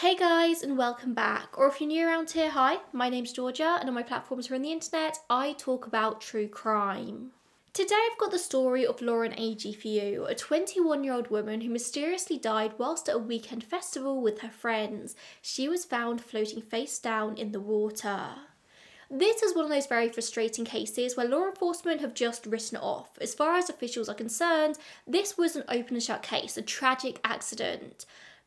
Hey guys, and welcome back. Or if you're new around here, hi, my name's Georgia, and on my platforms here on the internet, I talk about true crime. Today I've got the story of Lauren Agee for you, a 21 year old woman who mysteriously died whilst at a weekend festival with her friends. She was found floating face down in the water. This is one of those very frustrating cases where law enforcement have just written it off. As far as officials are concerned, this was an open and shut case, a tragic accident.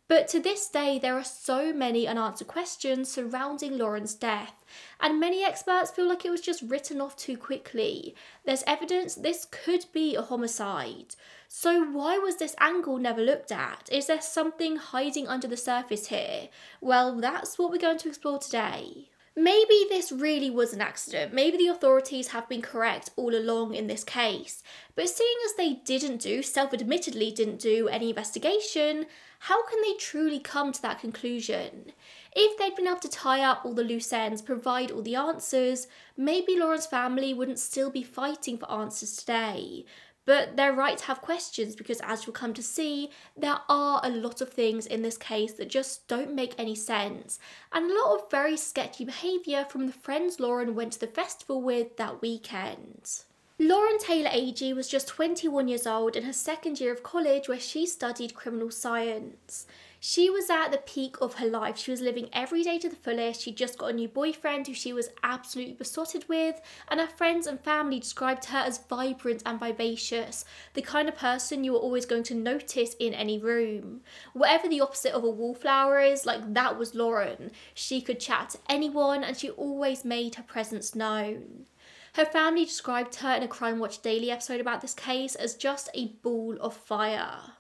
But to this day, there are so many unanswered questions surrounding Lauren's death, and many experts feel like it was just written off too quickly. There's evidence this could be a homicide. So, why was this angle never looked at? Is there something hiding under the surface here? Well, that's what we're going to explore today. Maybe this really was an accident. Maybe the authorities have been correct all along in this case. But seeing as they didn't do, self admittedly didn't do any investigation, how can they truly come to that conclusion? If they'd been able to tie up all the loose ends, provide all the answers, maybe Lauren's family wouldn't still be fighting for answers today. But they're right to have questions because, as you'll come to see, there are a lot of things in this case that just don't make any sense, and a lot of very sketchy behaviour from the friends Lauren went to the festival with that weekend. Lauren Taylor Agee was just 21 years old in her second year of college where she studied criminal science. She was at the peak of her life. She was living every day to the fullest. She just got a new boyfriend who she was absolutely besotted with, and her friends and family described her as vibrant and vivacious, the kind of person you were always going to notice in any room. Whatever the opposite of a wallflower is, like that was Lauren. She could chat to anyone, and she always made her presence known. Her family described her in a Crime Watch Daily episode about this case as just a ball of fire.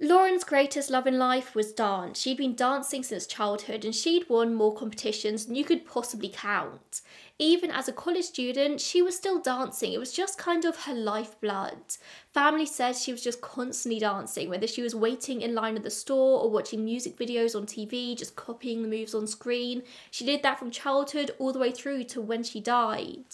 Lauren's greatest love in life was dance. She'd been dancing since childhood and she'd won more competitions than you could possibly count. Even as a college student, she was still dancing. It was just kind of her lifeblood. Family said she was just constantly dancing, whether she was waiting in line at the store or watching music videos on TV, just copying the moves on screen. She did that from childhood all the way through to when she died.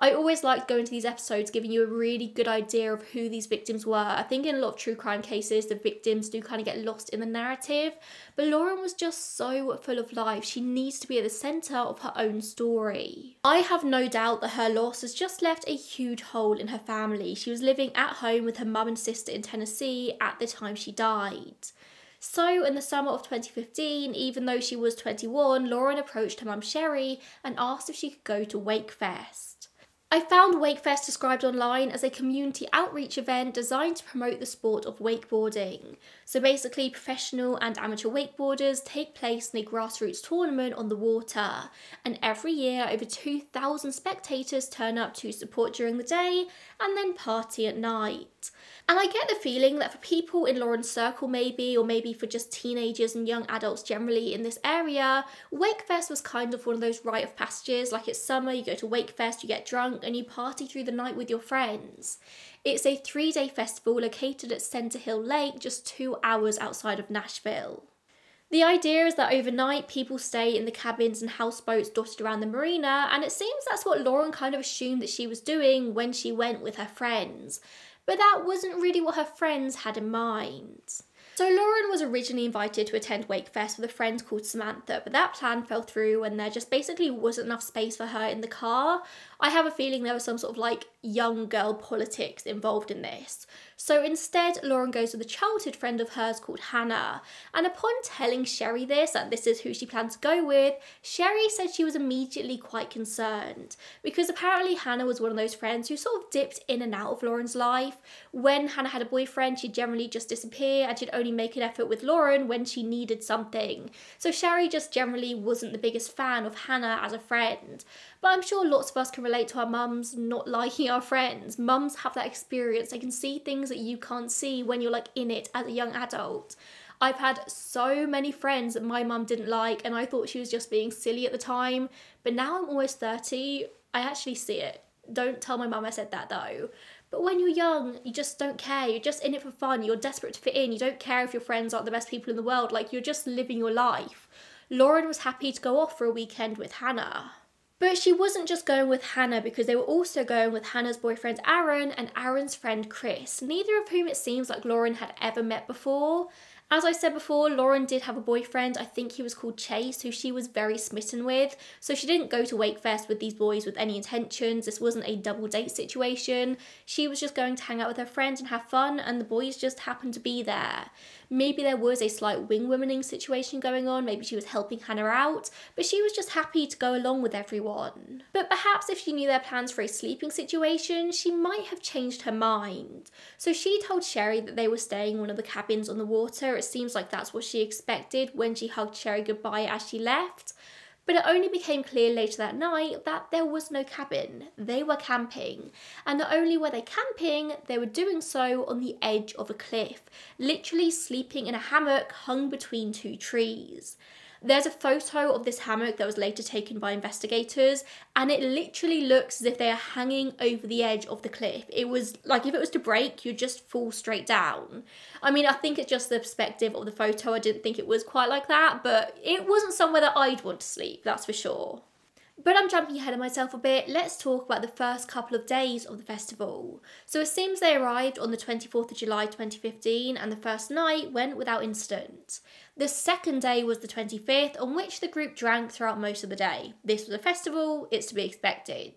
I always liked going to these episodes giving you a really good idea of who these victims were. I think in a lot of true crime cases, the victims do kind of get lost in the narrative, but Lauren was just so full of life. She needs to be at the centre of her own story. I have no doubt that her loss has just left a huge hole in her family. She was living at home with her mum and sister in Tennessee at the time she died. So, in the summer of 2015, even though she was 21, Lauren approached her mum Sherry and asked if she could go to Wakefest. I found Wakefest described online as a community outreach event designed to promote the sport of wakeboarding. So basically, professional and amateur wakeboarders take place in a grassroots tournament on the water, and every year over 2,000 spectators turn up to support during the day and then party at night. And I get the feeling that for people in Lauren's circle, maybe, or maybe for just teenagers and young adults generally in this area, Wakefest was kind of one of those rite of passages. Like it's summer, you go to Wakefest, you get drunk, and you party through the night with your friends. It's a three day festival located at Center Hill Lake, just two hours outside of Nashville. The idea is that overnight people stay in the cabins and houseboats dotted around the marina, and it seems that's what Lauren kind of assumed that she was doing when she went with her friends but that wasn't really what her friends had in mind. So Lauren was originally invited to attend Wakefest with a friend called Samantha, but that plan fell through and there just basically wasn't enough space for her in the car. I have a feeling there was some sort of like young girl politics involved in this. So instead, Lauren goes with a childhood friend of hers called Hannah. And upon telling Sherry this, that this is who she planned to go with, Sherry said she was immediately quite concerned because apparently Hannah was one of those friends who sort of dipped in and out of Lauren's life. When Hannah had a boyfriend, she'd generally just disappear and she'd only make an effort with Lauren when she needed something. So Sherry just generally wasn't the biggest fan of Hannah as a friend. But I'm sure lots of us can relate to our mums not liking our friends. Mums have that experience. They can see things that you can't see when you're like in it as a young adult. I've had so many friends that my mum didn't like, and I thought she was just being silly at the time. But now I'm almost 30, I actually see it. Don't tell my mum I said that though. But when you're young, you just don't care. You're just in it for fun. You're desperate to fit in. You don't care if your friends aren't the best people in the world. Like, you're just living your life. Lauren was happy to go off for a weekend with Hannah. But she wasn't just going with Hannah because they were also going with Hannah's boyfriend Aaron and Aaron's friend Chris, neither of whom it seems like Lauren had ever met before. As I said before, Lauren did have a boyfriend. I think he was called Chase, who she was very smitten with. So she didn't go to Wakefest with these boys with any intentions. This wasn't a double date situation. She was just going to hang out with her friends and have fun, and the boys just happened to be there. Maybe there was a slight wing womaning situation going on, maybe she was helping Hannah out, but she was just happy to go along with everyone. But perhaps if she knew their plans for a sleeping situation, she might have changed her mind. So she told Sherry that they were staying in one of the cabins on the water. It seems like that's what she expected when she hugged Sherry goodbye as she left. But it only became clear later that night that there was no cabin. They were camping. And not only were they camping, they were doing so on the edge of a cliff, literally sleeping in a hammock hung between two trees. There's a photo of this hammock that was later taken by investigators, and it literally looks as if they are hanging over the edge of the cliff. It was like if it was to break, you'd just fall straight down. I mean, I think it's just the perspective of the photo. I didn't think it was quite like that, but it wasn't somewhere that I'd want to sleep, that's for sure. But I'm jumping ahead of myself a bit. Let's talk about the first couple of days of the festival. So it seems they arrived on the 24th of July 2015 and the first night went without incident. The second day was the 25th on which the group drank throughout most of the day. This was a festival, it's to be expected.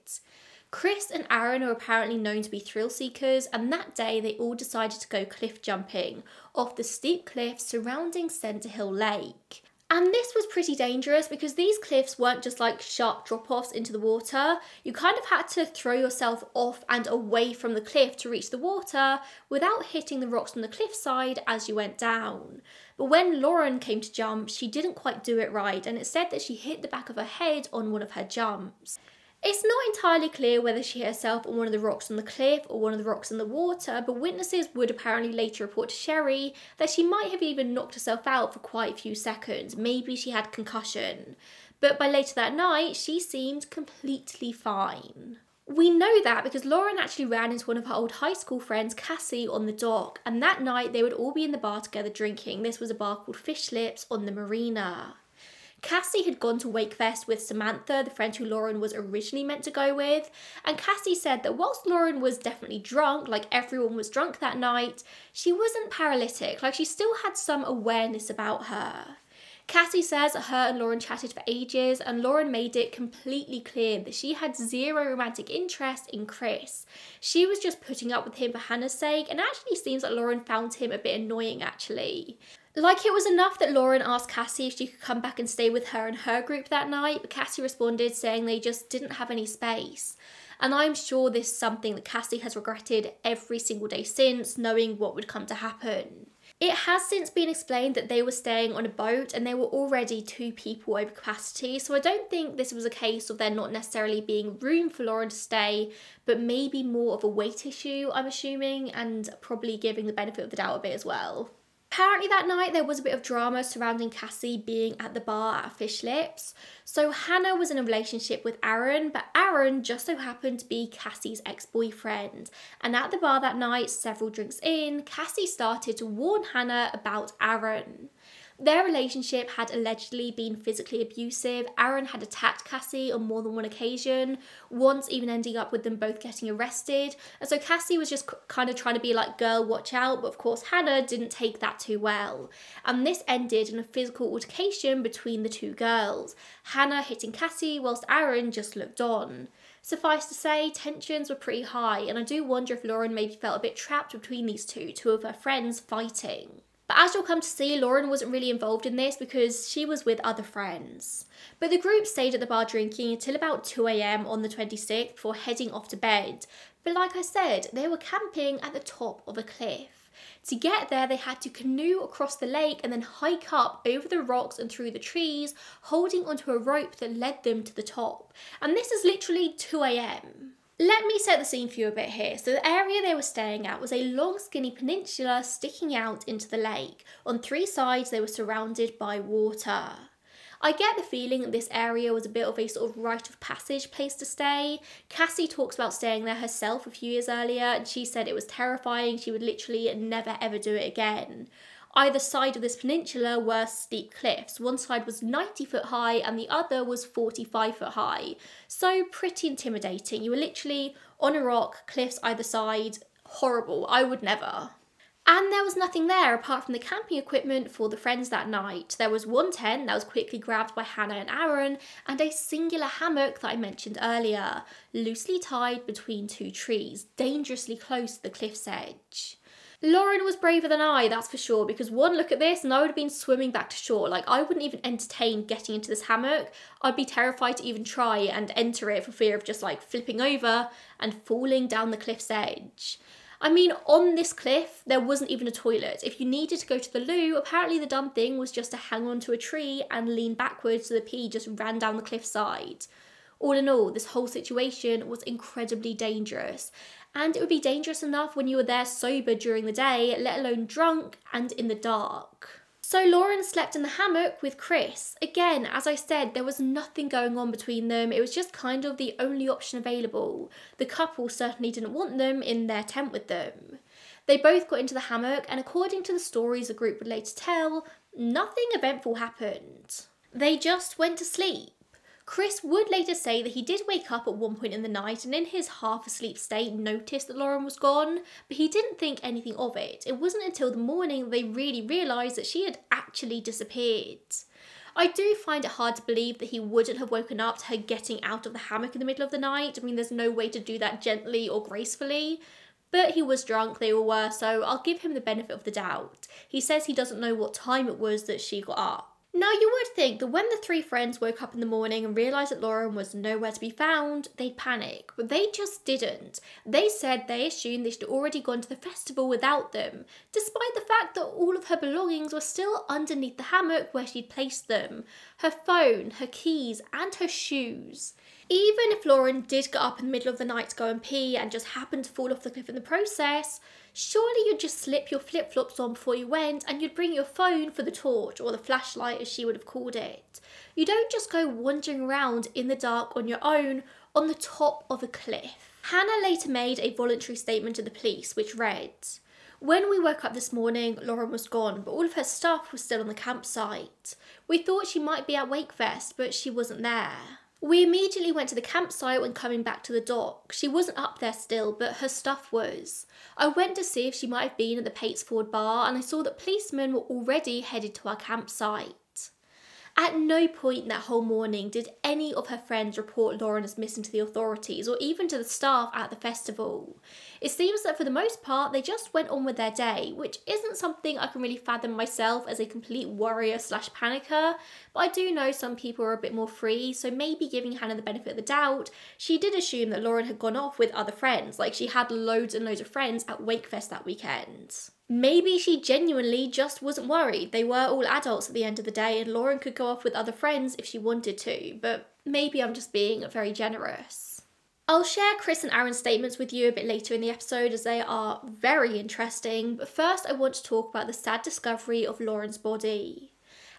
Chris and Aaron are apparently known to be thrill seekers, and that day they all decided to go cliff jumping off the steep cliffs surrounding Center Hill Lake. And this was pretty dangerous because these cliffs weren't just like sharp drop offs into the water. You kind of had to throw yourself off and away from the cliff to reach the water without hitting the rocks on the cliffside as you went down. But when Lauren came to jump, she didn't quite do it right and it said that she hit the back of her head on one of her jumps. It's not entirely clear whether she hit herself on one of the rocks on the cliff or one of the rocks in the water, but witnesses would apparently later report to Sherry that she might have even knocked herself out for quite a few seconds. Maybe she had concussion. But by later that night, she seemed completely fine. We know that because Lauren actually ran into one of her old high school friends, Cassie, on the dock, and that night they would all be in the bar together drinking. This was a bar called Fish Lips on the marina. Cassie had gone to Wakefest with Samantha, the friend who Lauren was originally meant to go with, and Cassie said that whilst Lauren was definitely drunk, like everyone was drunk that night, she wasn't paralytic, like she still had some awareness about her. Cassie says her and Lauren chatted for ages, and Lauren made it completely clear that she had zero romantic interest in Chris. She was just putting up with him for Hannah's sake, and actually seems like Lauren found him a bit annoying actually. Like it was enough that Lauren asked Cassie if she could come back and stay with her and her group that night, but Cassie responded saying they just didn't have any space. And I'm sure this is something that Cassie has regretted every single day since, knowing what would come to happen. It has since been explained that they were staying on a boat and they were already two people over capacity, so I don't think this was a case of there not necessarily being room for Lauren to stay, but maybe more of a weight issue, I'm assuming, and probably giving the benefit of the doubt a bit as well. Apparently, that night there was a bit of drama surrounding Cassie being at the bar at Fish Lips. So, Hannah was in a relationship with Aaron, but Aaron just so happened to be Cassie's ex boyfriend. And at the bar that night, several drinks in, Cassie started to warn Hannah about Aaron. Their relationship had allegedly been physically abusive. Aaron had attacked Cassie on more than one occasion, once even ending up with them both getting arrested. And so Cassie was just kind of trying to be like, girl, watch out. But of course, Hannah didn't take that too well. And this ended in a physical altercation between the two girls. Hannah hitting Cassie whilst Aaron just looked on. Suffice to say, tensions were pretty high, and I do wonder if Lauren maybe felt a bit trapped between these two, two of her friends fighting. But as you'll come to see, Lauren wasn't really involved in this because she was with other friends. But the group stayed at the bar drinking until about 2am on the 26th before heading off to bed. But like I said, they were camping at the top of a cliff. To get there, they had to canoe across the lake and then hike up over the rocks and through the trees, holding onto a rope that led them to the top. And this is literally 2am. Let me set the scene for you a bit here. So the area they were staying at was a long skinny peninsula sticking out into the lake. On three sides they were surrounded by water. I get the feeling that this area was a bit of a sort of rite of passage place to stay. Cassie talks about staying there herself a few years earlier and she said it was terrifying, she would literally never ever do it again. Either side of this peninsula were steep cliffs. One side was 90 foot high and the other was 45 foot high. So pretty intimidating. You were literally on a rock, cliffs either side. Horrible. I would never. And there was nothing there apart from the camping equipment for the friends that night. There was one tent that was quickly grabbed by Hannah and Aaron, and a singular hammock that I mentioned earlier, loosely tied between two trees, dangerously close to the cliff's edge. Lauren was braver than I, that's for sure, because one look at this and I would have been swimming back to shore. Like, I wouldn't even entertain getting into this hammock. I'd be terrified to even try and enter it for fear of just like flipping over and falling down the cliff's edge. I mean, on this cliff, there wasn't even a toilet. If you needed to go to the loo, apparently the dumb thing was just to hang onto a tree and lean backwards so the pee just ran down the cliffside. All in all, this whole situation was incredibly dangerous, and it would be dangerous enough when you were there sober during the day, let alone drunk and in the dark. So Lauren slept in the hammock with Chris. Again, as I said, there was nothing going on between them. It was just kind of the only option available. The couple certainly didn't want them in their tent with them. They both got into the hammock, and according to the stories the group would later tell, nothing eventful happened. They just went to sleep. Chris would later say that he did wake up at one point in the night and in his half asleep state noticed that Lauren was gone, but he didn't think anything of it. It wasn't until the morning they really realised that she had actually disappeared. I do find it hard to believe that he wouldn't have woken up to her getting out of the hammock in the middle of the night. I mean, there's no way to do that gently or gracefully. But he was drunk, they all were, so I'll give him the benefit of the doubt. He says he doesn't know what time it was that she got up. Now, you would think that when the three friends woke up in the morning and realised that Lauren was nowhere to be found, they'd panic, but they just didn't. They said they assumed they should already gone to the festival without them, despite the fact that all of her belongings were still underneath the hammock where she'd placed them her phone, her keys, and her shoes. Even if Lauren did get up in the middle of the night to go and pee and just happened to fall off the cliff in the process, surely you'd just slip your flip flops on before you went and you'd bring your phone for the torch or the flashlight as she would have called it. You don't just go wandering around in the dark on your own on the top of a cliff. Hannah later made a voluntary statement to the police which read, when we woke up this morning, Lauren was gone, but all of her stuff was still on the campsite. We thought she might be at Wakefest, but she wasn't there. We immediately went to the campsite when coming back to the dock. She wasn't up there still, but her stuff was. I went to see if she might have been at the Patesford bar and I saw that policemen were already headed to our campsite. At no point that whole morning did any of her friends report Lauren as missing to the authorities or even to the staff at the festival. It seems that for the most part they just went on with their day, which isn't something I can really fathom myself as a complete worrier slash panicker, but I do know some people are a bit more free, so maybe giving Hannah the benefit of the doubt, she did assume that Lauren had gone off with other friends, like she had loads and loads of friends at Wakefest that weekend. Maybe she genuinely just wasn't worried. They were all adults at the end of the day, and Lauren could go off with other friends if she wanted to, but maybe I'm just being very generous. I'll share Chris and Aaron's statements with you a bit later in the episode as they are very interesting, but first I want to talk about the sad discovery of Lauren's body.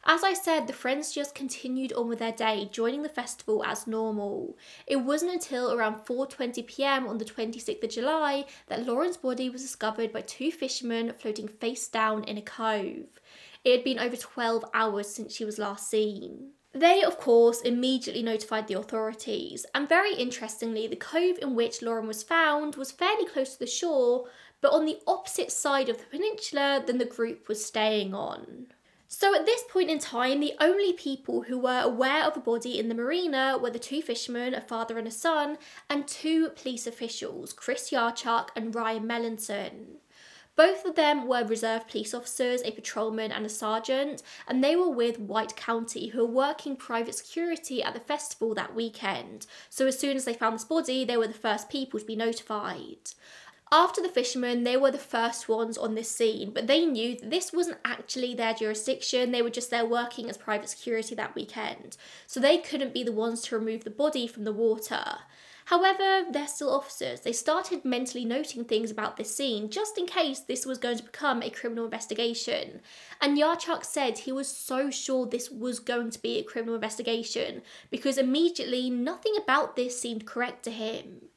As I said, the friends just continued on with their day, joining the festival as normal. It wasn't until around 4.20pm on the 26th of July that Lauren's body was discovered by two fishermen floating face down in a cove. It had been over 12 hours since she was last seen. They, of course, immediately notified the authorities, and very interestingly, the cove in which Lauren was found was fairly close to the shore, but on the opposite side of the peninsula than the group was staying on. So at this point in time, the only people who were aware of a body in the marina were the two fishermen, a father and a son, and two police officials, Chris Yarchuk and Ryan Melanson. Both of them were reserve police officers, a patrolman and a sergeant, and they were with White County, who were working private security at the festival that weekend. So as soon as they found this body, they were the first people to be notified. After the fishermen, they were the first ones on this scene, but they knew that this wasn't actually their jurisdiction. They were just there working as private security that weekend. So they couldn't be the ones to remove the body from the water. However, they're still officers. They started mentally noting things about this scene just in case this was going to become a criminal investigation. And Yarchuk said he was so sure this was going to be a criminal investigation because immediately nothing about this seemed correct to him.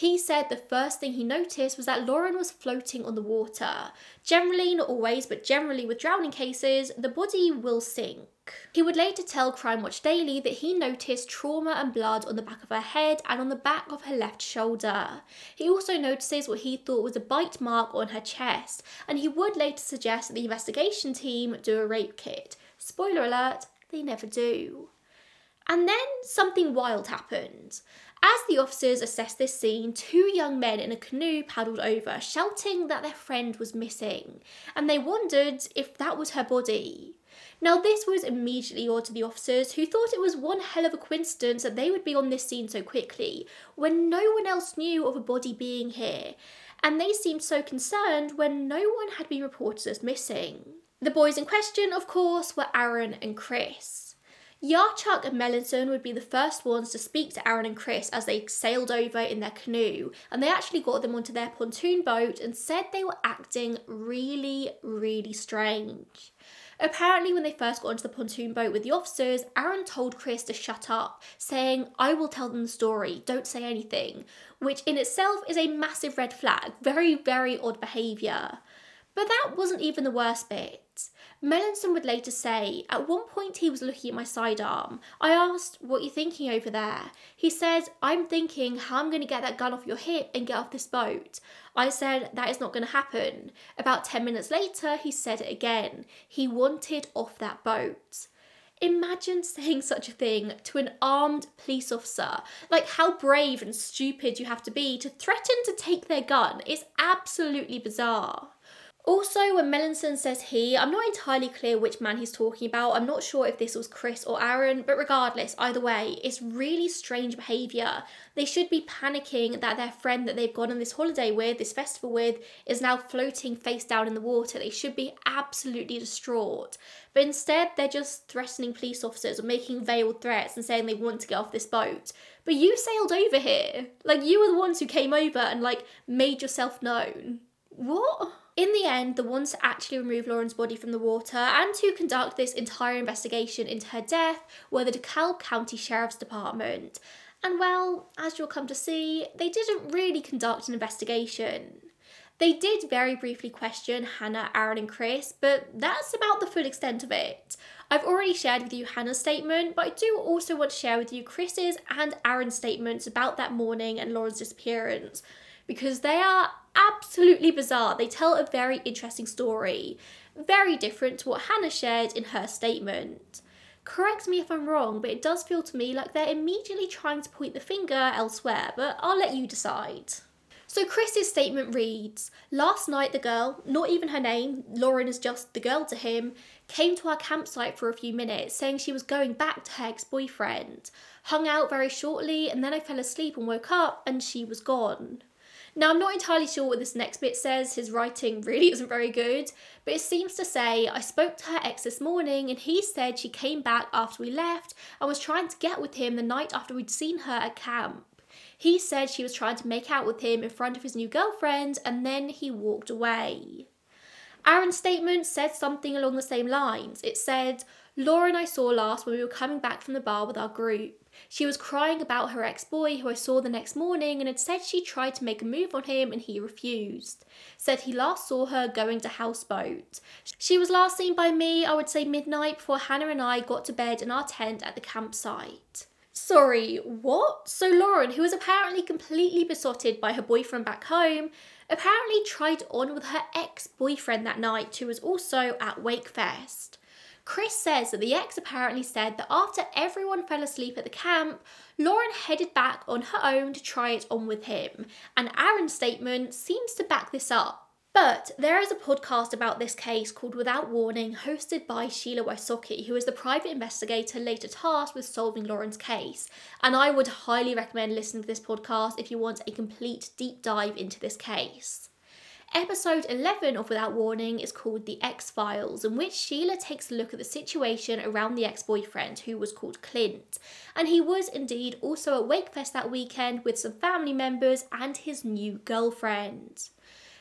He said the first thing he noticed was that Lauren was floating on the water. Generally, not always, but generally with drowning cases, the body will sink. He would later tell Crime Watch Daily that he noticed trauma and blood on the back of her head and on the back of her left shoulder. He also notices what he thought was a bite mark on her chest, and he would later suggest that the investigation team do a rape kit. Spoiler alert, they never do. And then something wild happened. As the officers assessed this scene, two young men in a canoe paddled over, shouting that their friend was missing, and they wondered if that was her body. Now, this was immediately odd to the officers, who thought it was one hell of a coincidence that they would be on this scene so quickly, when no one else knew of a body being here, and they seemed so concerned when no one had been reported as missing. The boys in question, of course, were Aaron and Chris. Yarchuk and Melanson would be the first ones to speak to Aaron and Chris as they sailed over in their canoe, and they actually got them onto their pontoon boat and said they were acting really, really strange. Apparently, when they first got onto the pontoon boat with the officers, Aaron told Chris to shut up, saying, I will tell them the story, don't say anything, which in itself is a massive red flag. Very, very odd behaviour. But that wasn't even the worst bit. Melanson would later say, At one point he was looking at my sidearm. I asked, What are you thinking over there? He said, I'm thinking how I'm going to get that gun off your hip and get off this boat. I said, That is not going to happen. About 10 minutes later, he said it again. He wanted off that boat. Imagine saying such a thing to an armed police officer. Like how brave and stupid you have to be to threaten to take their gun. It's absolutely bizarre. Also, when Melanson says he, I'm not entirely clear which man he's talking about. I'm not sure if this was Chris or Aaron, but regardless, either way, it's really strange behaviour. They should be panicking that their friend that they've gone on this holiday with, this festival with, is now floating face down in the water. They should be absolutely distraught. But instead, they're just threatening police officers or making veiled threats and saying they want to get off this boat. But you sailed over here. Like, you were the ones who came over and, like, made yourself known. What? In the end, the ones to actually remove Lauren's body from the water and to conduct this entire investigation into her death were the DeKalb County Sheriff's Department. And well, as you'll come to see, they didn't really conduct an investigation. They did very briefly question Hannah, Aaron, and Chris, but that's about the full extent of it. I've already shared with you Hannah's statement, but I do also want to share with you Chris's and Aaron's statements about that morning and Lauren's disappearance because they are absolutely bizarre. They tell a very interesting story, very different to what Hannah shared in her statement. Correct me if I'm wrong, but it does feel to me like they're immediately trying to point the finger elsewhere, but I'll let you decide. So Chris's statement reads Last night, the girl, not even her name, Lauren is just the girl to him, came to our campsite for a few minutes, saying she was going back to her ex boyfriend. Hung out very shortly, and then I fell asleep and woke up, and she was gone. Now, I'm not entirely sure what this next bit says, his writing really isn't very good, but it seems to say, I spoke to her ex this morning and he said she came back after we left and was trying to get with him the night after we'd seen her at camp. He said she was trying to make out with him in front of his new girlfriend and then he walked away. Aaron's statement said something along the same lines. It said, Laura and I saw last when we were coming back from the bar with our group. She was crying about her ex boy, who I saw the next morning, and had said she tried to make a move on him and he refused. Said he last saw her going to houseboat. She was last seen by me, I would say midnight, before Hannah and I got to bed in our tent at the campsite. Sorry, what? So Lauren, who was apparently completely besotted by her boyfriend back home, apparently tried on with her ex boyfriend that night, who was also at Wakefest. Chris says that the ex apparently said that after everyone fell asleep at the camp, Lauren headed back on her own to try it on with him, and Aaron's statement seems to back this up. But there is a podcast about this case called Without Warning, hosted by Sheila Wysocki, who is the private investigator later tasked with solving Lauren's case. And I would highly recommend listening to this podcast if you want a complete deep dive into this case. Episode 11 of Without Warning is called The X Files, in which Sheila takes a look at the situation around the ex boyfriend, who was called Clint. And he was indeed also at Wakefest that weekend with some family members and his new girlfriend.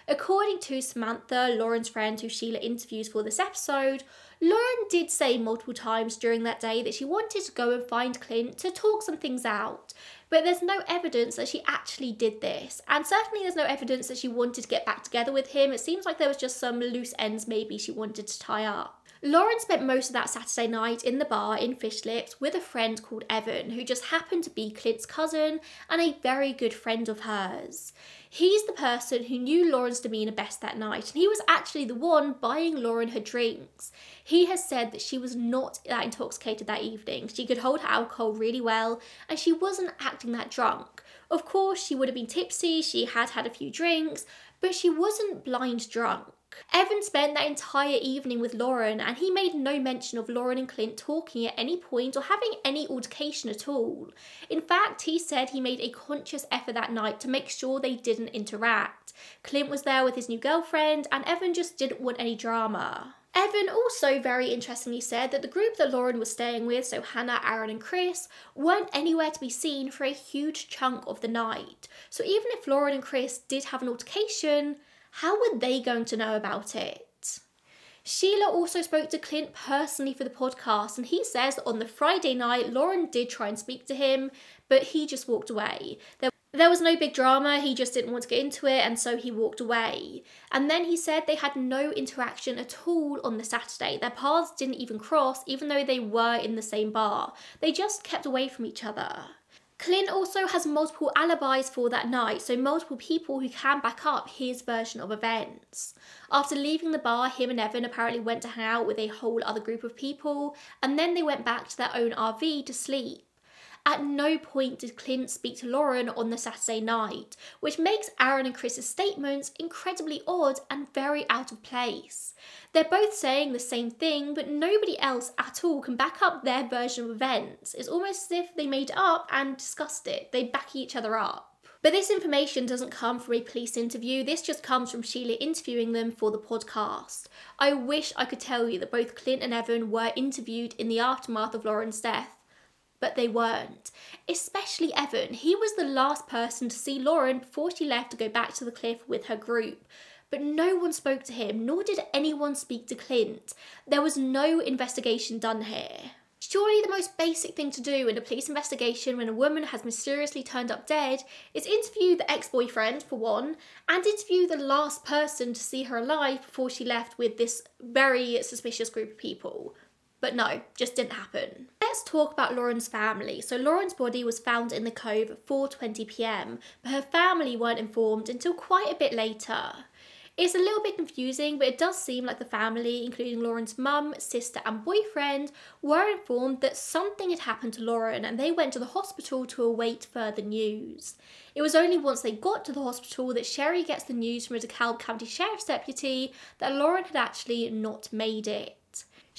According to Samantha, Lauren's friend who Sheila interviews for this episode, Lauren did say multiple times during that day that she wanted to go and find Clint to talk some things out, but there's no evidence that she actually did this. And certainly there's no evidence that she wanted to get back together with him. It seems like there was just some loose ends maybe she wanted to tie up. Lauren spent most of that Saturday night in the bar in Fishlips with a friend called Evan, who just happened to be Clint's cousin and a very good friend of hers. He's the person who knew Lauren's demeanour best that night, and he was actually the one buying Lauren her drinks. He has said that she was not that intoxicated that evening. She could hold her alcohol really well, and she wasn't acting that drunk. Of course, she would have been tipsy, she had had a few drinks, but she wasn't blind drunk. Evan spent that entire evening with Lauren and he made no mention of Lauren and Clint talking at any point or having any altercation at all. In fact, he said he made a conscious effort that night to make sure they didn't interact. Clint was there with his new girlfriend and Evan just didn't want any drama. Evan also very interestingly said that the group that Lauren was staying with, so Hannah, Aaron, and Chris, weren't anywhere to be seen for a huge chunk of the night. So even if Lauren and Chris did have an altercation, how were they going to know about it? Sheila also spoke to Clint personally for the podcast, and he says on the Friday night, Lauren did try and speak to him, but he just walked away. There, there was no big drama, he just didn't want to get into it, and so he walked away. And then he said they had no interaction at all on the Saturday. Their paths didn't even cross, even though they were in the same bar. They just kept away from each other. Clint also has multiple alibis for that night, so multiple people who can back up his version of events. After leaving the bar, him and Evan apparently went to hang out with a whole other group of people, and then they went back to their own RV to sleep. At no point did Clint speak to Lauren on the Saturday night, which makes Aaron and Chris's statements incredibly odd and very out of place. They're both saying the same thing, but nobody else at all can back up their version of events. It's almost as if they made it up and discussed it. They back each other up. But this information doesn't come from a police interview, this just comes from Sheila interviewing them for the podcast. I wish I could tell you that both Clint and Evan were interviewed in the aftermath of Lauren's death, but they weren't. Especially Evan. He was the last person to see Lauren before she left to go back to the cliff with her group but no one spoke to him, nor did anyone speak to Clint. There was no investigation done here. Surely the most basic thing to do in a police investigation when a woman has mysteriously turned up dead is interview the ex boyfriend, for one, and interview the last person to see her alive before she left with this very suspicious group of people. But no, just didn't happen. Let's talk about Lauren's family. So Lauren's body was found in the cove at 4.20pm, but her family weren't informed until quite a bit later. It's a little bit confusing, but it does seem like the family, including Lauren's mum, sister, and boyfriend, were informed that something had happened to Lauren and they went to the hospital to await further news. It was only once they got to the hospital that Sherry gets the news from a DeKalb County Sheriff's deputy that Lauren had actually not made it.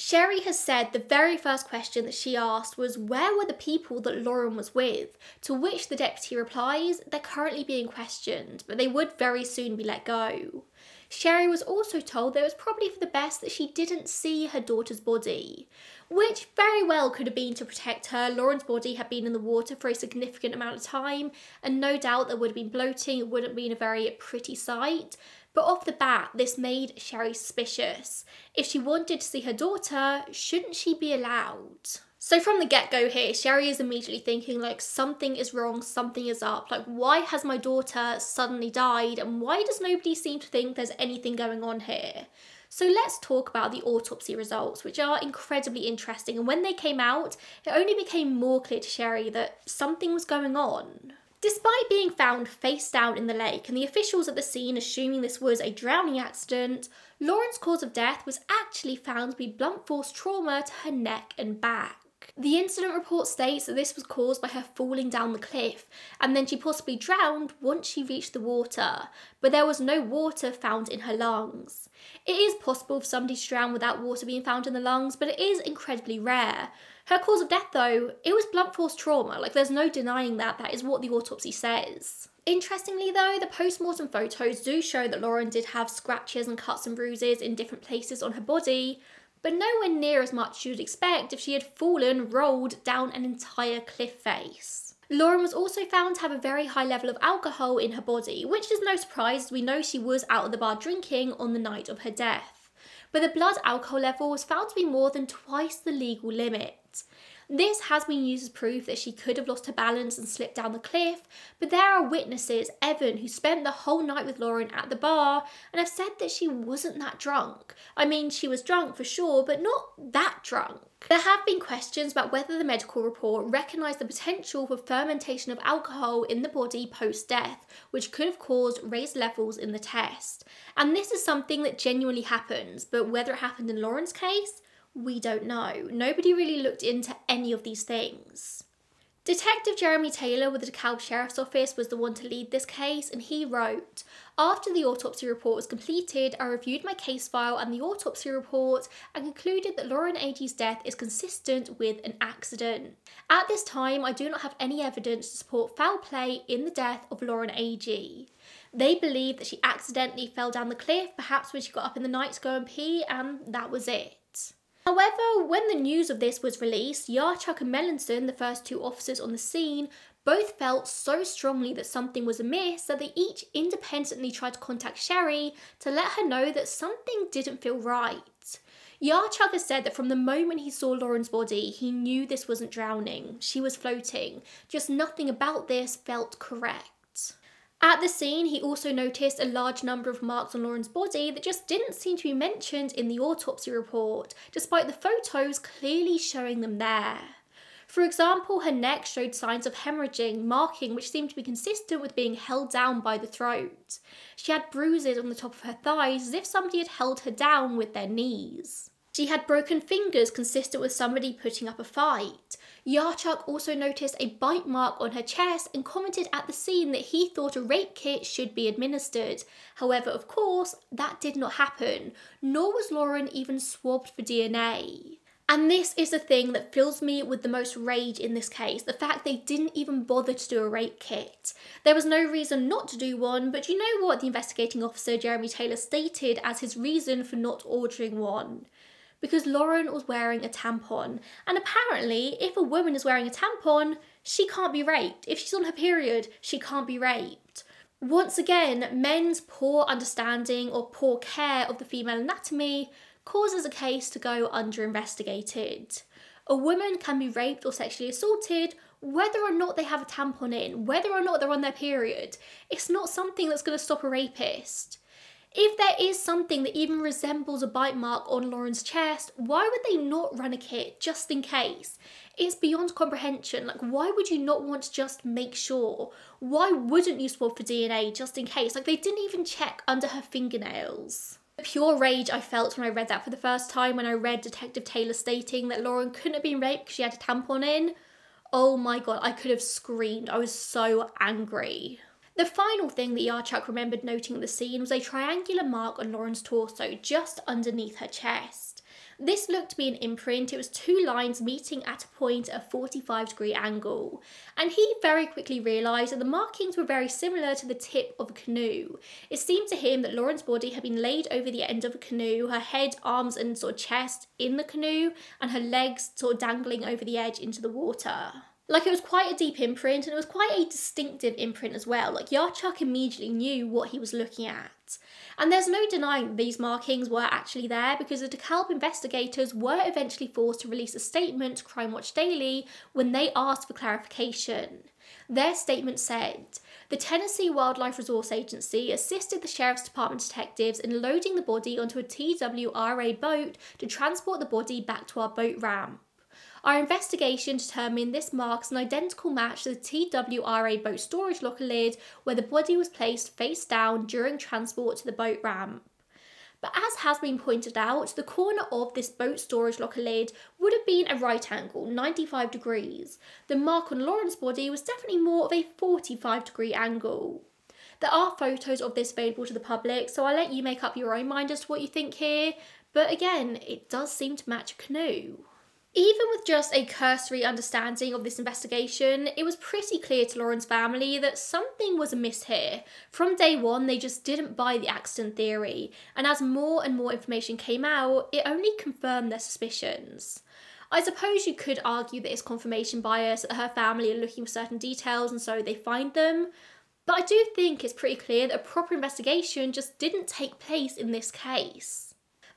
Sherry has said the very first question that she asked was where were the people that Lauren was with? To which the deputy replies they're currently being questioned, but they would very soon be let go. Sherry was also told that it was probably for the best that she didn't see her daughter's body, which very well could have been to protect her. Lauren's body had been in the water for a significant amount of time, and no doubt there would have been bloating, it wouldn't have been a very pretty sight. But off the bat, this made Sherry suspicious. If she wanted to see her daughter, shouldn't she be allowed? So from the get-go here, Sherry is immediately thinking like something is wrong, something is up. Like why has my daughter suddenly died and why does nobody seem to think there's anything going on here? So let's talk about the autopsy results, which are incredibly interesting. And when they came out, it only became more clear to Sherry that something was going on. Despite being found face down in the lake and the officials at the scene assuming this was a drowning accident, Lauren's cause of death was actually found to be blunt force trauma to her neck and back. The incident report states that this was caused by her falling down the cliff and then she possibly drowned once she reached the water, but there was no water found in her lungs. It is possible for somebody to drown without water being found in the lungs, but it is incredibly rare. Her cause of death, though, it was blunt force trauma. Like, there's no denying that. That is what the autopsy says. Interestingly, though, the post mortem photos do show that Lauren did have scratches and cuts and bruises in different places on her body, but nowhere near as much as you'd expect if she had fallen, rolled down an entire cliff face. Lauren was also found to have a very high level of alcohol in her body, which is no surprise as we know she was out of the bar drinking on the night of her death. but the blood alcohol level was found to be more than twice the legal limit. This has been used as proof that she could have lost her balance and slipped down the cliff, but there are witnesses, Evan, who spent the whole night with Lauren at the bar and have said that she wasn't that drunk. I mean, she was drunk for sure, but not that drunk. There have been questions about whether the medical report recognised the potential for fermentation of alcohol in the body post death, which could have caused raised levels in the test. And this is something that genuinely happens, but whether it happened in Lauren's case, we don't know. Nobody really looked into any of these things. Detective Jeremy Taylor with the DeKalb Sheriff's Office was the one to lead this case, and he wrote After the autopsy report was completed, I reviewed my case file and the autopsy report and concluded that Lauren Agee's death is consistent with an accident. At this time, I do not have any evidence to support foul play in the death of Lauren Agee. They believe that she accidentally fell down the cliff, perhaps when she got up in the night to go and pee, and that was it. However, when the news of this was released, Yarchuk and Melanson, the first two officers on the scene, both felt so strongly that something was amiss that they each independently tried to contact Sherry to let her know that something didn't feel right. Yarchuk has said that from the moment he saw Lauren's body, he knew this wasn't drowning. She was floating. Just nothing about this felt correct. At the scene, he also noticed a large number of marks on Lauren's body that just didn't seem to be mentioned in the autopsy report, despite the photos clearly showing them there. For example, her neck showed signs of hemorrhaging, marking which seemed to be consistent with being held down by the throat. She had bruises on the top of her thighs as if somebody had held her down with their knees. She had broken fingers consistent with somebody putting up a fight. Yarchuk also noticed a bite mark on her chest and commented at the scene that he thought a rape kit should be administered. However, of course, that did not happen, nor was Lauren even swabbed for DNA. And this is the thing that fills me with the most rage in this case the fact they didn't even bother to do a rape kit. There was no reason not to do one, but you know what the investigating officer Jeremy Taylor stated as his reason for not ordering one? Because Lauren was wearing a tampon. And apparently, if a woman is wearing a tampon, she can't be raped. If she's on her period, she can't be raped. Once again, men's poor understanding or poor care of the female anatomy causes a case to go under investigated. A woman can be raped or sexually assaulted whether or not they have a tampon in, whether or not they're on their period. It's not something that's going to stop a rapist. If there is something that even resembles a bite mark on Lauren's chest, why would they not run a kit just in case? It's beyond comprehension. Like, why would you not want to just make sure? Why wouldn't you swab for DNA just in case? Like, they didn't even check under her fingernails. The pure rage I felt when I read that for the first time when I read Detective Taylor stating that Lauren couldn't have been raped because she had a tampon in. Oh my god, I could have screamed. I was so angry. The final thing that Yarchuk remembered noting at the scene was a triangular mark on Lauren's torso just underneath her chest. This looked to be an imprint, it was two lines meeting at a point at a 45 degree angle, and he very quickly realised that the markings were very similar to the tip of a canoe. It seemed to him that Lauren's body had been laid over the end of a canoe, her head, arms, and sort of chest in the canoe, and her legs sort of dangling over the edge into the water. Like it was quite a deep imprint and it was quite a distinctive imprint as well. Like Yarchuk immediately knew what he was looking at. And there's no denying these markings were actually there because the DeKalb investigators were eventually forced to release a statement to Crime Watch Daily when they asked for clarification. Their statement said, the Tennessee Wildlife Resource Agency assisted the Sheriff's Department detectives in loading the body onto a TWRA boat to transport the body back to our boat ramp. Our investigation determined this marks an identical match to the TWRA boat storage locker lid where the body was placed face down during transport to the boat ramp. But as has been pointed out, the corner of this boat storage locker lid would have been a right angle, 95 degrees. The mark on Lauren's body was definitely more of a 45 degree angle. There are photos of this available to the public, so I'll let you make up your own mind as to what you think here, but again, it does seem to match a canoe. Even with just a cursory understanding of this investigation, it was pretty clear to Lauren's family that something was amiss here. From day one, they just didn't buy the accident theory, and as more and more information came out, it only confirmed their suspicions. I suppose you could argue that it's confirmation bias, that her family are looking for certain details and so they find them, but I do think it's pretty clear that a proper investigation just didn't take place in this case.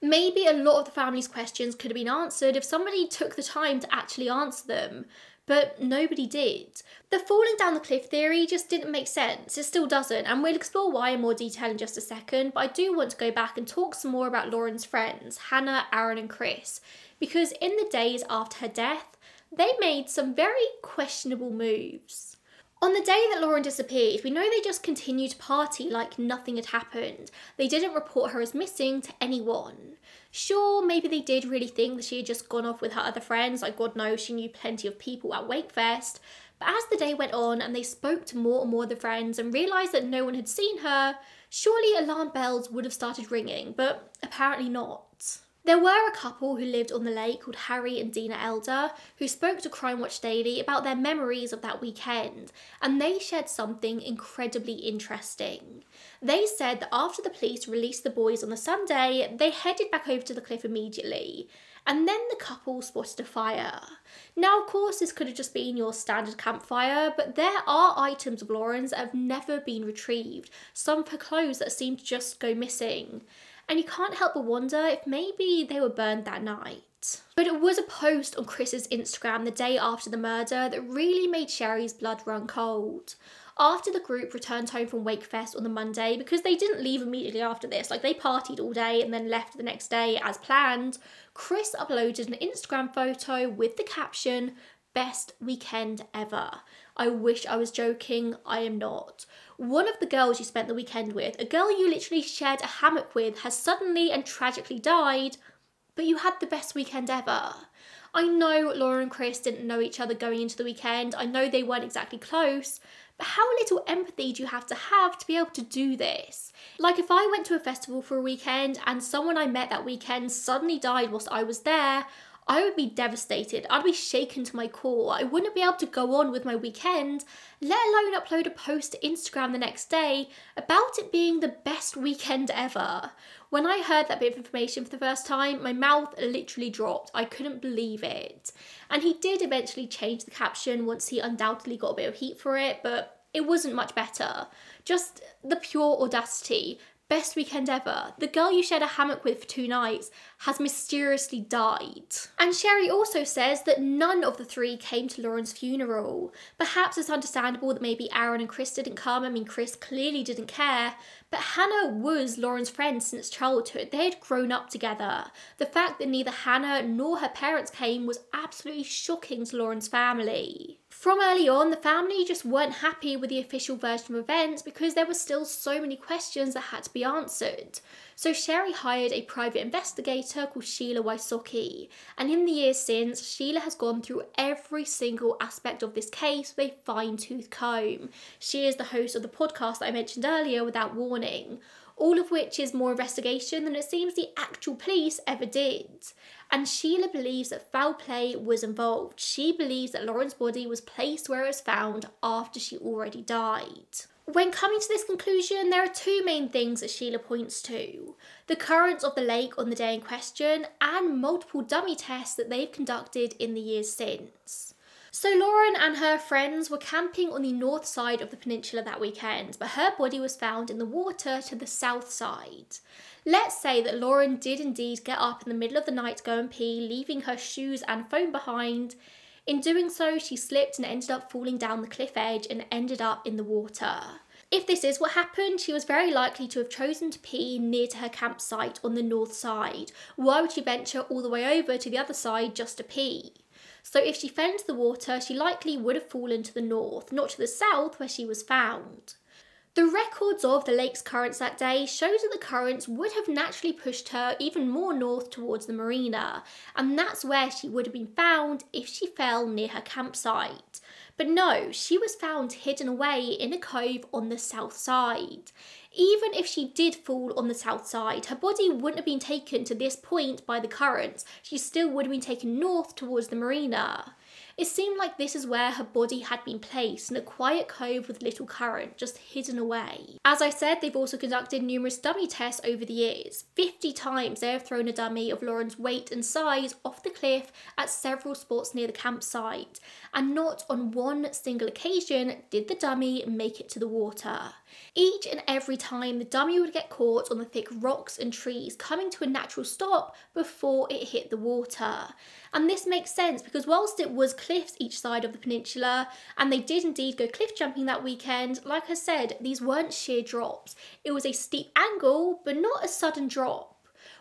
Maybe a lot of the family's questions could have been answered if somebody took the time to actually answer them, but nobody did. The falling down the cliff theory just didn't make sense. It still doesn't, and we'll explore why in more detail in just a second. But I do want to go back and talk some more about Lauren's friends, Hannah, Aaron, and Chris, because in the days after her death, they made some very questionable moves. On the day that Lauren disappeared, we know they just continued to party like nothing had happened. They didn't report her as missing to anyone. Sure, maybe they did really think that she had just gone off with her other friends, like God knows she knew plenty of people at Wakefest. But as the day went on and they spoke to more and more of the friends and realised that no one had seen her, surely alarm bells would have started ringing, but apparently not. There were a couple who lived on the lake called Harry and Dina Elder who spoke to Crime Watch Daily about their memories of that weekend, and they shared something incredibly interesting. They said that after the police released the boys on the Sunday, they headed back over to the cliff immediately, and then the couple spotted a fire. Now, of course, this could have just been your standard campfire, but there are items of Lauren's that have never been retrieved, some of her clothes that seem to just go missing and you can't help but wonder if maybe they were burned that night. But it was a post on Chris's Instagram the day after the murder that really made Sherry's blood run cold. After the group returned home from Wakefest on the Monday, because they didn't leave immediately after this, like they partied all day and then left the next day as planned, Chris uploaded an Instagram photo with the caption, Best weekend ever. I wish I was joking, I am not. One of the girls you spent the weekend with, a girl you literally shared a hammock with, has suddenly and tragically died, but you had the best weekend ever. I know Laura and Chris didn't know each other going into the weekend, I know they weren't exactly close, but how little empathy do you have to have to be able to do this? Like, if I went to a festival for a weekend and someone I met that weekend suddenly died whilst I was there, I would be devastated. I'd be shaken to my core. I wouldn't be able to go on with my weekend, let alone upload a post to Instagram the next day about it being the best weekend ever. When I heard that bit of information for the first time, my mouth literally dropped. I couldn't believe it. And he did eventually change the caption once he undoubtedly got a bit of heat for it, but it wasn't much better. Just the pure audacity Best weekend ever. The girl you shared a hammock with for two nights has mysteriously died. And Sherry also says that none of the three came to Lauren's funeral. Perhaps it's understandable that maybe Aaron and Chris didn't come. I mean, Chris clearly didn't care. But Hannah was Lauren's friend since childhood. They had grown up together. The fact that neither Hannah nor her parents came was absolutely shocking to Lauren's family. From early on, the family just weren't happy with the official version of events because there were still so many questions that had to be answered. So Sherry hired a private investigator called Sheila Wysocki, and in the years since, Sheila has gone through every single aspect of this case with a fine-tooth comb. She is the host of the podcast that I mentioned earlier, Without Warning, all of which is more investigation than it seems the actual police ever did. And Sheila believes that foul play was involved. She believes that Lauren's body was placed where it was found after she already died. When coming to this conclusion, there are two main things that Sheila points to the currents of the lake on the day in question, and multiple dummy tests that they've conducted in the years since. So Lauren and her friends were camping on the north side of the peninsula that weekend, but her body was found in the water to the south side. Let's say that Lauren did indeed get up in the middle of the night to go and pee, leaving her shoes and phone behind. In doing so, she slipped and ended up falling down the cliff edge and ended up in the water. If this is what happened, she was very likely to have chosen to pee near to her campsite on the north side. Why would she venture all the way over to the other side just to pee? So if she fell into the water, she likely would have fallen to the north, not to the south where she was found. The records of the lake's currents that day showed that the currents would have naturally pushed her even more north towards the marina, and that's where she would have been found if she fell near her campsite. But no, she was found hidden away in a cove on the south side. Even if she did fall on the south side, her body wouldn't have been taken to this point by the currents. She still would have been taken north towards the marina. It seemed like this is where her body had been placed in a quiet cove with little current, just hidden away. As I said, they've also conducted numerous dummy tests over the years. 50 times they have thrown a dummy of Lauren's weight and size off the cliff at several spots near the campsite, and not on one single occasion did the dummy make it to the water. Each and every time the dummy would get caught on the thick rocks and trees, coming to a natural stop before it hit the water. And this makes sense because whilst it was cliffs each side of the peninsula, and they did indeed go cliff jumping that weekend, like I said, these weren't sheer drops. It was a steep angle, but not a sudden drop.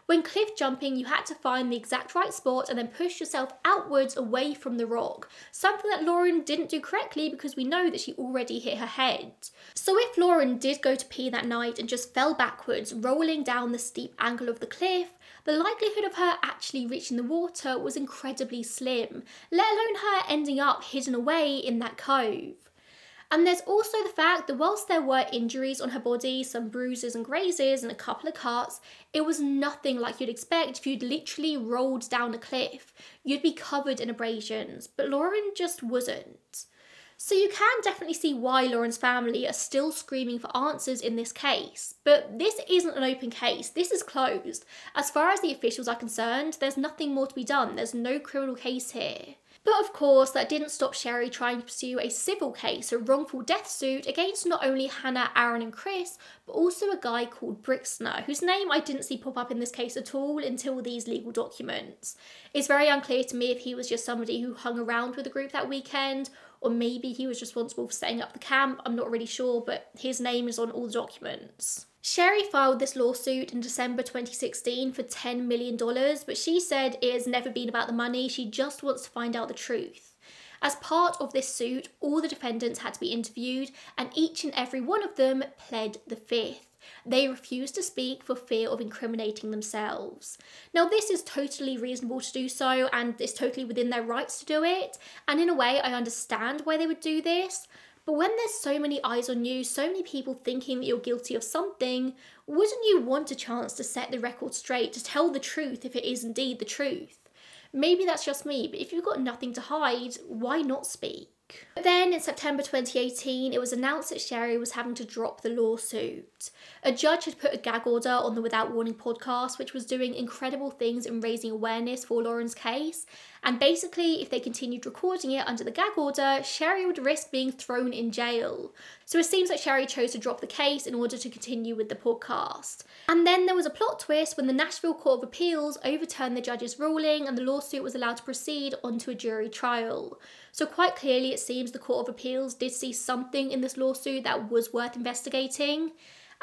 When cliff jumping, you had to find the exact right spot and then push yourself outwards away from the rock, something that Lauren didn't do correctly because we know that she already hit her head. So if Lauren did go to pee that night and just fell backwards, rolling down the steep angle of the cliff, the likelihood of her actually reaching the water was incredibly slim, let alone her ending up hidden away in that cove. And there's also the fact that whilst there were injuries on her body, some bruises and grazes, and a couple of cuts, it was nothing like you'd expect if you'd literally rolled down a cliff. You'd be covered in abrasions, but Lauren just wasn't. So you can definitely see why Lauren's family are still screaming for answers in this case. But this isn't an open case, this is closed. As far as the officials are concerned, there's nothing more to be done, there's no criminal case here. But of course, that didn't stop Sherry trying to pursue a civil case, a wrongful death suit, against not only Hannah, Aaron, and Chris, but also a guy called Brixner, whose name I didn't see pop up in this case at all until these legal documents. It's very unclear to me if he was just somebody who hung around with the group that weekend, or maybe he was responsible for setting up the camp, I'm not really sure, but his name is on all the documents. Sherry filed this lawsuit in December 2016 for $10 million, but she said it has never been about the money, she just wants to find out the truth. As part of this suit, all the defendants had to be interviewed, and each and every one of them pled the fifth. They refused to speak for fear of incriminating themselves. Now, this is totally reasonable to do so, and it's totally within their rights to do it. And in a way, I understand why they would do this. But when there's so many eyes on you, so many people thinking that you're guilty of something, wouldn't you want a chance to set the record straight, to tell the truth if it is indeed the truth? Maybe that's just me, but if you've got nothing to hide, why not speak? But then in September 2018, it was announced that Sherry was having to drop the lawsuit. A judge had put a gag order on the Without Warning podcast, which was doing incredible things in raising awareness for Lauren's case. And basically, if they continued recording it under the gag order, Sherry would risk being thrown in jail. So it seems like Sherry chose to drop the case in order to continue with the podcast. And then there was a plot twist when the Nashville Court of Appeals overturned the judge's ruling and the lawsuit was allowed to proceed onto a jury trial. So, quite clearly, it seems the Court of Appeals did see something in this lawsuit that was worth investigating.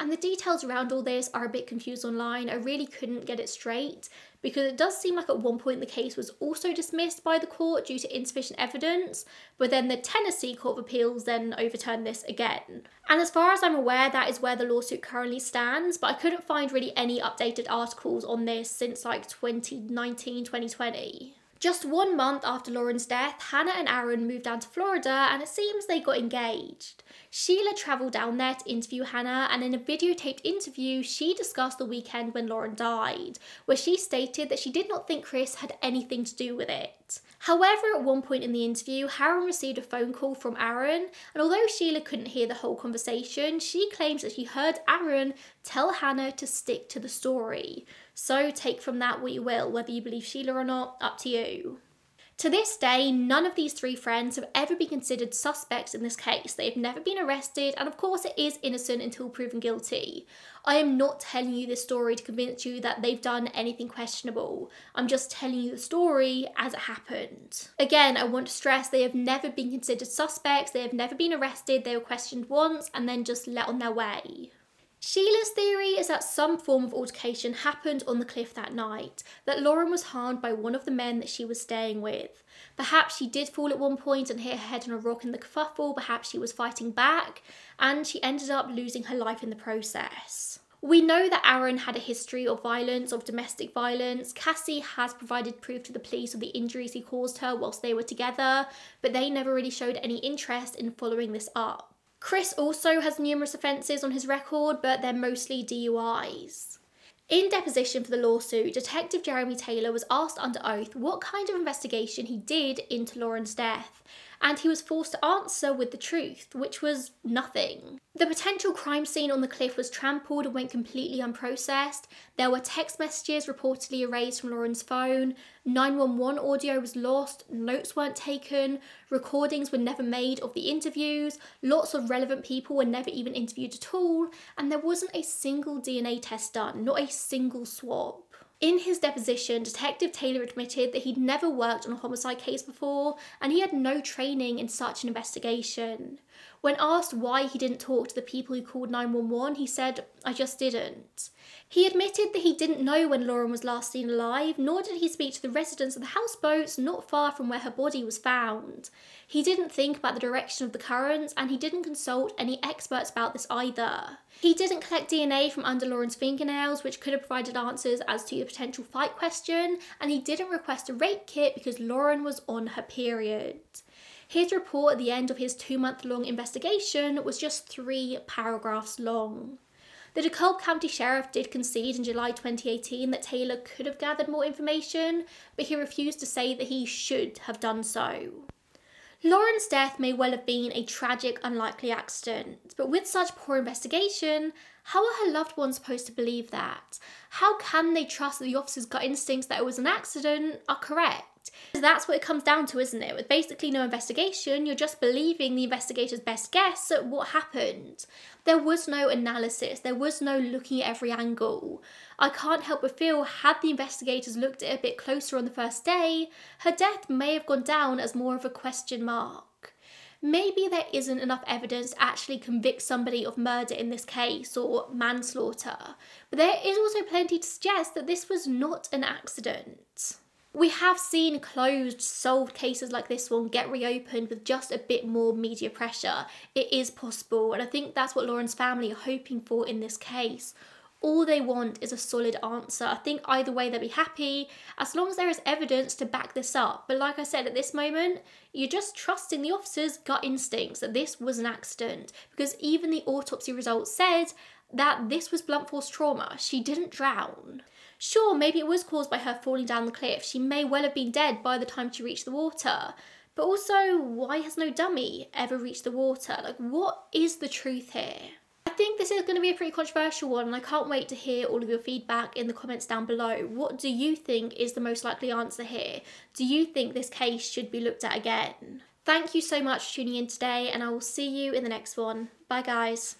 And the details around all this are a bit confused online. I really couldn't get it straight because it does seem like at one point the case was also dismissed by the court due to insufficient evidence, but then the Tennessee Court of Appeals then overturned this again. And as far as I'm aware, that is where the lawsuit currently stands, but I couldn't find really any updated articles on this since like 2019 2020. Just one month after Lauren's death, Hannah and Aaron moved down to Florida and it seems they got engaged. Sheila travelled down there to interview Hannah, and in a videotaped interview, she discussed the weekend when Lauren died, where she stated that she did not think Chris had anything to do with it. However, at one point in the interview, Aaron received a phone call from Aaron, and although Sheila couldn't hear the whole conversation, she claims that she heard Aaron tell Hannah to stick to the story. So take from that what you will, whether you believe Sheila or not, up to you. To this day, none of these three friends have ever been considered suspects in this case. They have never been arrested, and of course, it is innocent until proven guilty. I am not telling you this story to convince you that they've done anything questionable. I'm just telling you the story as it happened. Again, I want to stress they have never been considered suspects, they have never been arrested, they were questioned once and then just let on their way. Sheila's theory is that some form of altercation happened on the cliff that night, that Lauren was harmed by one of the men that she was staying with. Perhaps she did fall at one point and hit her head on a rock in the kerfuffle, perhaps she was fighting back, and she ended up losing her life in the process. We know that Aaron had a history of violence, of domestic violence. Cassie has provided proof to the police of the injuries he caused her whilst they were together, but they never really showed any interest in following this up. Chris also has numerous offences on his record, but they're mostly DUIs. In deposition for the lawsuit, Detective Jeremy Taylor was asked under oath what kind of investigation he did into Lauren's death, and he was forced to answer with the truth, which was nothing. The potential crime scene on the cliff was trampled and went completely unprocessed. There were text messages reportedly erased from Lauren's phone, 911 audio was lost, notes weren't taken, recordings were never made of the interviews, lots of relevant people were never even interviewed at all, and there wasn't a single DNA test done, not a single swab. In his deposition, Detective Taylor admitted that he'd never worked on a homicide case before and he had no training in such an investigation. When asked why he didn't talk to the people who called 911, he said, I just didn't. He admitted that he didn't know when Lauren was last seen alive, nor did he speak to the residents of the houseboats not far from where her body was found. He didn't think about the direction of the currents, and he didn't consult any experts about this either. He didn't collect DNA from under Lauren's fingernails, which could have provided answers as to the potential fight question, and he didn't request a rape kit because Lauren was on her period. His report at the end of his two month long investigation was just three paragraphs long. The DeKalb County Sheriff did concede in July 2018 that Taylor could have gathered more information, but he refused to say that he should have done so. Lauren's death may well have been a tragic, unlikely accident, but with such poor investigation, how are her loved ones supposed to believe that? How can they trust that the officer's gut instincts that it was an accident are correct? That's what it comes down to, isn't it? With basically no investigation, you're just believing the investigator's best guess at what happened. There was no analysis, there was no looking at every angle. I can't help but feel, had the investigators looked at it a bit closer on the first day, her death may have gone down as more of a question mark. Maybe there isn't enough evidence to actually convict somebody of murder in this case or manslaughter, but there is also plenty to suggest that this was not an accident. We have seen closed, solved cases like this one get reopened with just a bit more media pressure. It is possible, and I think that's what Lauren's family are hoping for in this case. All they want is a solid answer. I think either way they'll be happy as long as there is evidence to back this up. But like I said, at this moment, you're just trusting the officer's gut instincts that this was an accident because even the autopsy results said that this was blunt force trauma. She didn't drown. Sure, maybe it was caused by her falling down the cliff. She may well have been dead by the time she reached the water. But also, why has no dummy ever reached the water? Like, what is the truth here? I think this is going to be a pretty controversial one and I can't wait to hear all of your feedback in the comments down below. What do you think is the most likely answer here? Do you think this case should be looked at again? Thank you so much for tuning in today and I will see you in the next one. Bye guys.